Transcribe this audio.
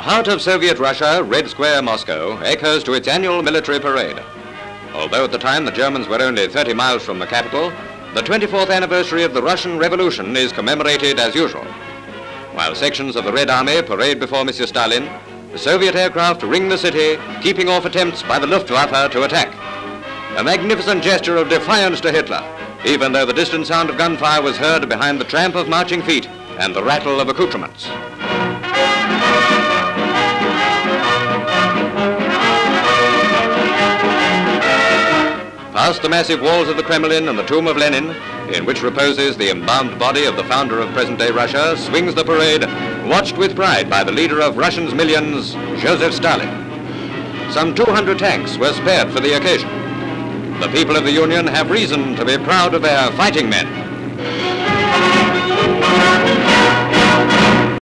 The heart of Soviet Russia, Red Square, Moscow, echoes to its annual military parade. Although at the time the Germans were only 30 miles from the capital, the 24th anniversary of the Russian Revolution is commemorated as usual. While sections of the Red Army parade before Monsieur Stalin, the Soviet aircraft ring the city, keeping off attempts by the Luftwaffe to attack. A magnificent gesture of defiance to Hitler, even though the distant sound of gunfire was heard behind the tramp of marching feet and the rattle of accoutrements. Past the massive walls of the Kremlin and the tomb of Lenin, in which reposes the embalmed body of the founder of present-day Russia, swings the parade, watched with pride by the leader of Russia's millions, Joseph Stalin. Some 200 tanks were spared for the occasion. The people of the Union have reason to be proud of their fighting men.